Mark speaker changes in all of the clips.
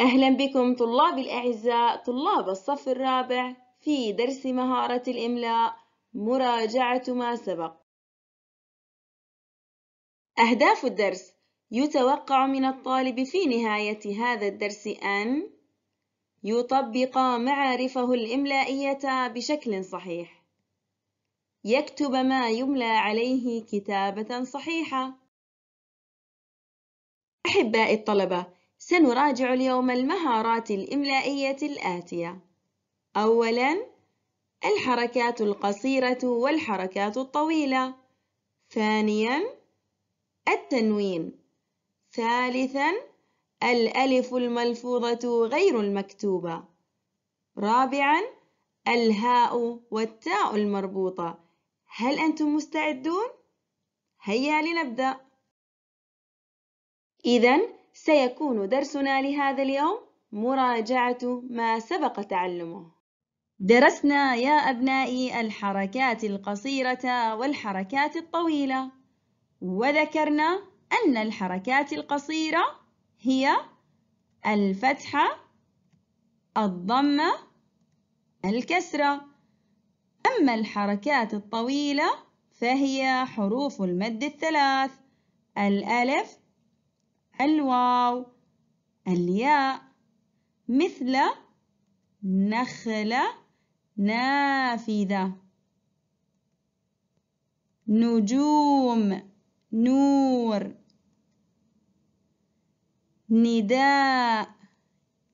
Speaker 1: أهلا بكم طلاب الأعزاء طلاب الصف الرابع في درس مهارة الإملاء مراجعة ما سبق. أهداف الدرس يتوقع من الطالب في نهاية هذا الدرس أن يطبق معارفه الإملائية بشكل صحيح، يكتب ما يملى عليه كتابة صحيحة. أحبائي الطلبة، سنراجع اليوم المهارات الإملائية الآتية: أولاً الحركات القصيرة والحركات الطويلة. ثانياً التنوين. ثالثاً الألف الملفوظة غير المكتوبة. رابعاً الهاء والتاء المربوطة. هل أنتم مستعدون؟ هيا لنبدأ. إذا سيكون درسنا لهذا اليوم مراجعة ما سبق تعلمه. درسنا يا أبنائي الحركات القصيرة والحركات الطويلة، وذكرنا أن الحركات القصيرة هي الفتحة، الضمة، الكسرة، أما الحركات الطويلة فهي حروف المد الثلاث الألف الواو الياء مثل نخلة نافذة. نجوم نور. نداء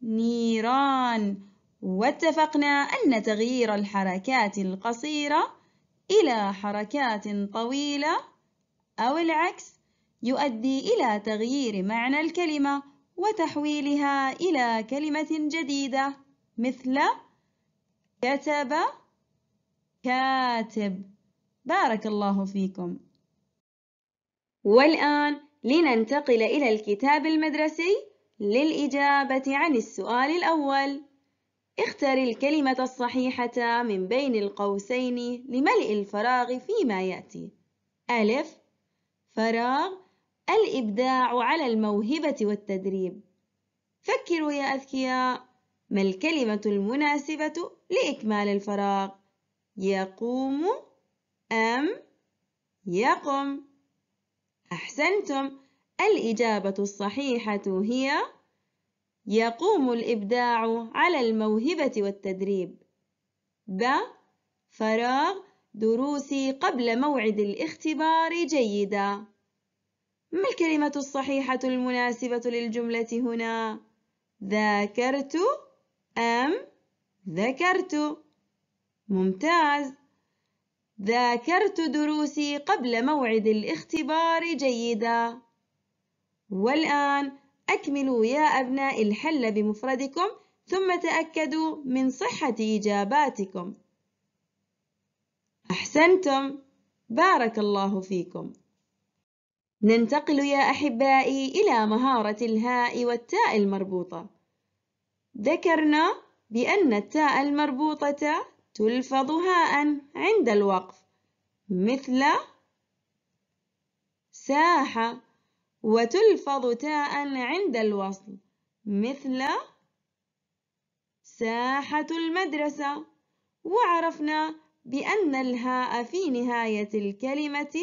Speaker 1: نيران. واتفقنا أن تغيير الحركات القصيرة إلى حركات طويلة أو العكس. يؤدي إلى تغيير معنى الكلمة وتحويلها إلى كلمة جديدة مثل كتب كاتب. بارك الله فيكم. والآن لننتقل إلى الكتاب المدرسي للإجابة عن السؤال الأول. اختر الكلمة الصحيحة من بين القوسين لملء الفراغ فيما يأتي. ألف فراغ الإبداع على الموهبة والتدريب. فكروا يا أذكياء ما الكلمة المناسبة لإكمال الفراغ؟ يقوم أم يقم؟ أحسنتم الإجابة الصحيحة هي يقوم الإبداع على الموهبة والتدريب. ب. فراغ دروسي قبل موعد الاختبار جيدة ما الكلمة الصحيحة المناسبة للجملة هنا؟ ذاكرت أم ذكرت؟ ممتاز. ذاكرت دروسي قبل موعد الاختبار جيدا والآن أكملوا يا أبناء الحل بمفردكم ثم تأكدوا من صحة إجاباتكم. أحسنتم. بارك الله فيكم. ننتقل يا أحبائي إلى مهارة الهاء والتاء المربوطة. ذكرنا بأن التاء المربوطة تلفظ هاء عند الوقف مثل ساحة وتلفظ تاء عند الوصل مثل ساحة المدرسة وعرفنا بأن الهاء في نهاية الكلمة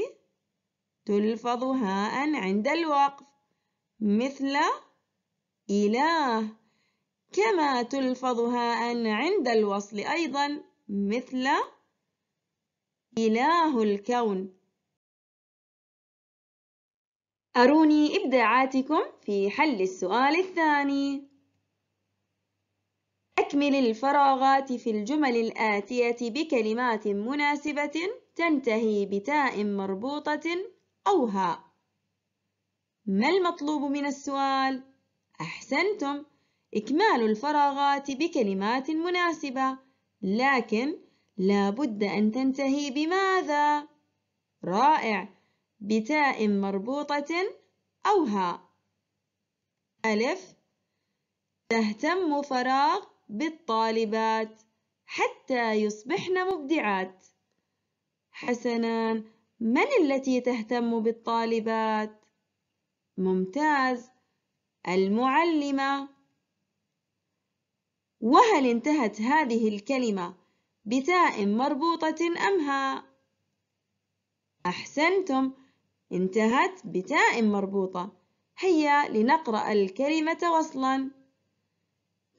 Speaker 1: تلفظ هاء عند الوقف. مثل إله كما تلفظ هاء عند الوصل أيضا. مثل إله الكون. أروني إبداعاتكم في حل السؤال الثاني. أكمل الفراغات في الجمل الآتية بكلمات مناسبة تنتهي بتاء مربوطة أو هاء ما المطلوب من السؤال؟ أحسنتم. إكمال الفراغات بكلمات مناسبة لكن لا بد أن تنتهي بماذا؟ رائع. بتاء مربوطة أو هاء ألف. تهتم فراغ بالطالبات حتى يصبحن مبدعات. حسناً. من التي تهتم بالطالبات؟ ممتاز. المعلمة. وهل انتهت هذه الكلمة بتاء مربوطة أم هاء؟ أحسنتم. انتهت بتاء مربوطة. هيا لنقرأ الكلمة وصلاً.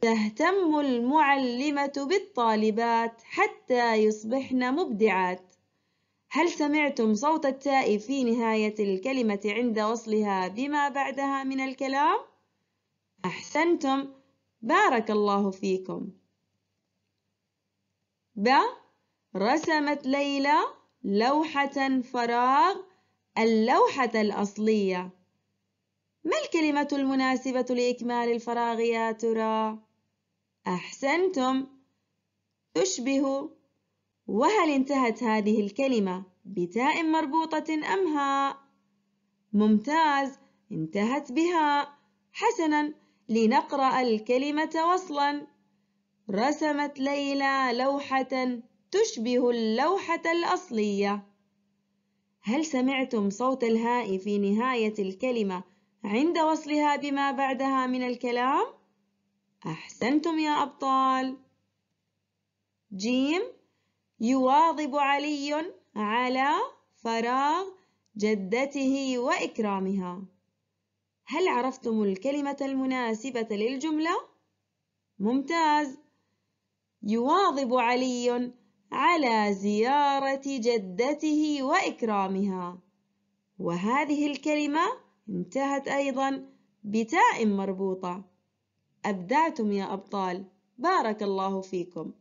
Speaker 1: تهتم المعلمة بالطالبات حتى يصبحن مبدعات. هل سمعتم صوت التاء في نهاية الكلمة عند وصلها بما بعدها من الكلام؟ أحسنتم. بارك الله فيكم. ب. رسمت ليلى لوحة فراغ اللوحة الأصلية. ما الكلمة المناسبة لإكمال الفراغ يا ترى؟ أحسنتم. تشبه وهل انتهت هذه الكلمة بتاء مربوطة أم هاء؟ ممتاز انتهت بها حسنا لنقرأ الكلمة وصلا رسمت ليلى لوحة تشبه اللوحة الأصلية هل سمعتم صوت الهاء في نهاية الكلمة عند وصلها بما بعدها من الكلام؟ أحسنتم يا أبطال جيم يواظب علي على فراغ جدته وإكرامها. هل عرفتم الكلمة المناسبة للجملة؟ ممتاز. يواظب علي على زيارة جدته وإكرامها. وهذه الكلمة انتهت أيضا بتاء مربوطة. أبدعتم يا أبطال. بارك الله فيكم.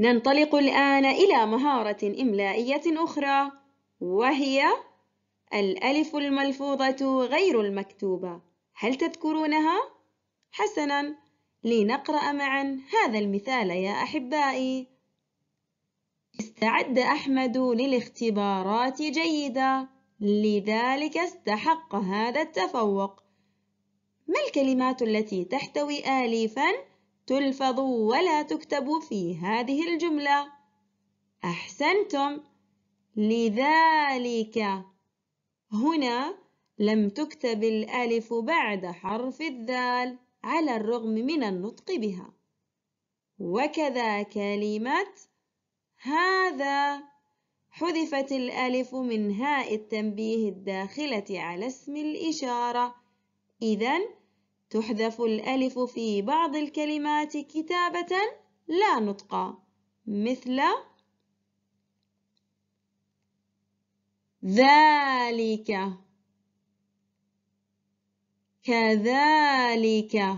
Speaker 1: ننطلق الآن إلى مهارة إملائية أخرى وهي الألف الملفوظة غير المكتوبة. هل تذكرونها؟ حسناً. لنقرأ معا هذا المثال يا أحبائي. استعد أحمد للاختبارات جيدا. لذلك استحق هذا التفوق. ما الكلمات التي تحتوي آليفا تلفظ ولا تكتب في هذه الجملة. أحسنتم. لذلك هنا لم تكتب الألف بعد حرف الذال على الرغم من النطق بها. وكذا كلمة هذا حذفت الألف من هاء التنبيه الداخلة على اسم الإشارة. إذا تحذف الألف في بعض الكلمات كتابة لا نطقا مثل ذلك. كذلك.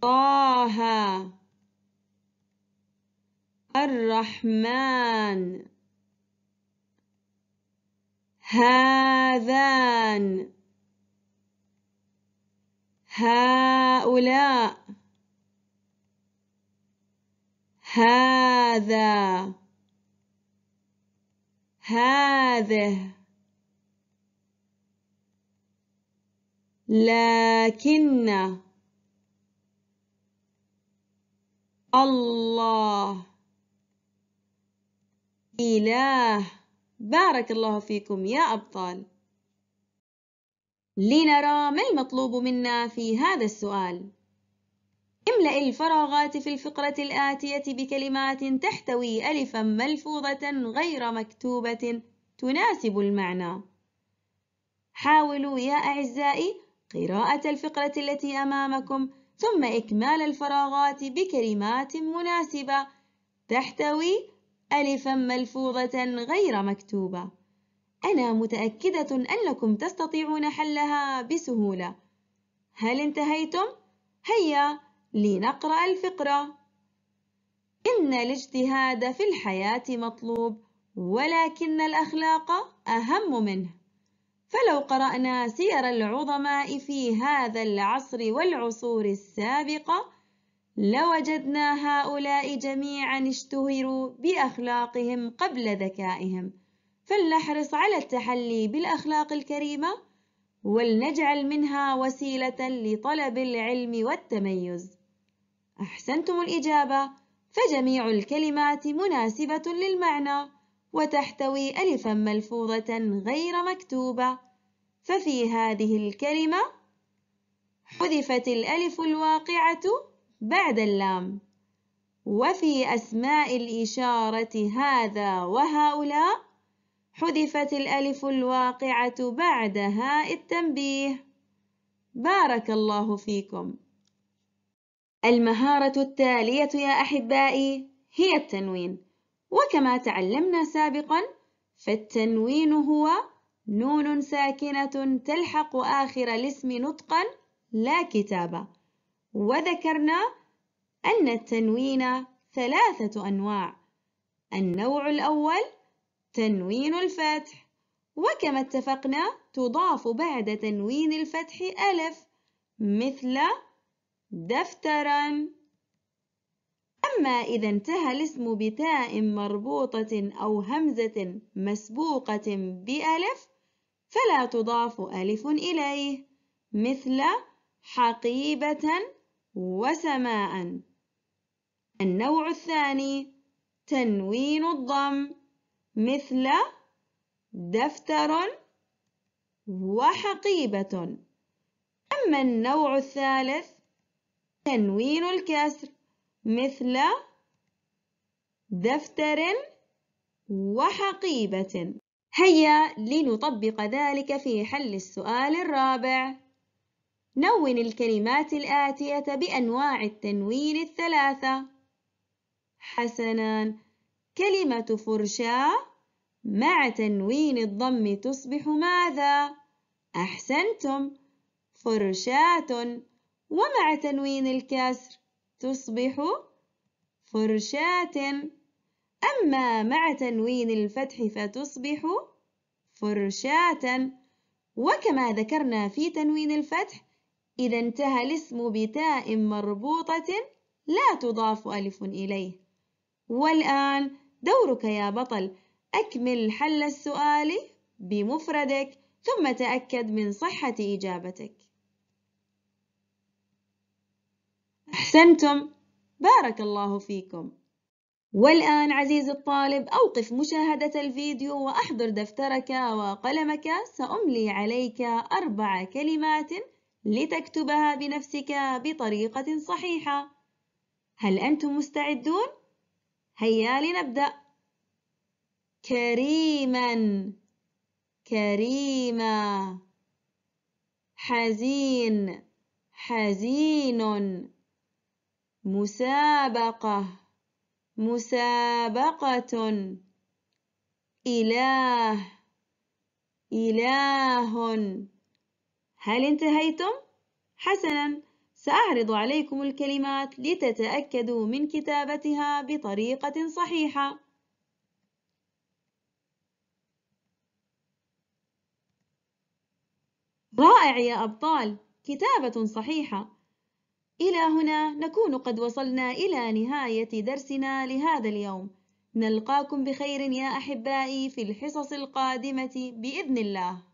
Speaker 1: طه. الرحمن. هذان. هؤلاء. هذا. هذه. لكن الله إله. بارك الله فيكم يا أبطال. لنرى ما المطلوب منا في هذا السؤال. املأ الفراغات في الفقرة الآتية بكلمات تحتوي ألفا ملفوظة غير مكتوبة تناسب المعنى. حاولوا يا أعزائي قراءة الفقرة التي أمامكم ثم إكمال الفراغات بكلمات مناسبة تحتوي ألفا ملفوظة غير مكتوبة. أنا متأكدة أنكم تستطيعون حلها بسهولة. هل انتهيتم؟ هيا لنقرأ الفقرة. إن الاجتهاد في الحياة مطلوب ولكن الأخلاق أهم منه. فلو قرأنا سير العظماء في هذا العصر والعصور السابقة لوجدنا هؤلاء جميعا اشتهروا بأخلاقهم قبل ذكائهم. فلنحرص على التحلي بالأخلاق الكريمة ولنجعل منها وسيلة لطلب العلم والتميز. أحسنتم الإجابة فجميع الكلمات مناسبة للمعنى وتحتوي ألفا ملفوظة غير مكتوبة. ففي هذه الكلمة حذفت الألف الواقعة بعد اللام. وفي أسماء الإشارة هذا وهؤلاء حذفت الألف الواقعة بعد هاء التنبيه. بارك الله فيكم. المهارة التالية يا أحبائي هي التنوين وكما تعلمنا سابقا فالتنوين هو نون ساكنة تلحق آخر الاسم نطقا لا كتابة وذكرنا أن التنوين ثلاثة أنواع النوع الأول تنوين الفتح. وكما اتفقنا تضاف بعد تنوين الفتح ألف مثل دفترا. أما إذا انتهى الاسم بتاء مربوطة أو همزة مسبوقة بألف فلا تضاف ألف إليه مثل حقيبة وسماء. النوع الثاني تنوين الضم. مثل دفتر وحقيبة. أما النوع الثالث تنوين الكسر مثل دفتر وحقيبة. هيا لنطبق ذلك في حل السؤال الرابع. نون الكلمات الآتية بأنواع التنوين الثلاثة. حسناً. كلمة فرشاة مع تنوين الضم تصبح ماذا؟ أحسنتم. فرشاة ومع تنوين الكسر تصبح فرشاة. أما مع تنوين الفتح فتصبح فرشاة. وكما ذكرنا في تنوين الفتح إذا انتهى الاسم بتاء مربوطة لا تضاف ألف إليه. والآن دورك يا بطل. أكمل حل السؤال بمفردك ثم تأكد من صحة إجابتك. أحسنتم. بارك الله فيكم. والآن عزيزي الطالب أوقف مشاهدة الفيديو وأحضر دفترك وقلمك. سأملي عليك أربع كلمات لتكتبها بنفسك بطريقة صحيحة. هل أنتم مستعدون؟ هيا لنبدأ. كريما. كريما حزين. حزين. مسابقة. مسابقة. إله. إله. هل انتهيتم؟ حسناً. سأعرض عليكم الكلمات لتتأكدوا من كتابتها بطريقة صحيحة. رائع يا أبطال كتابة صحيحة. إلى هنا نكون قد وصلنا إلى نهاية درسنا لهذا اليوم. نلقاكم بخير يا أحبائي في الحصص القادمة بإذن الله.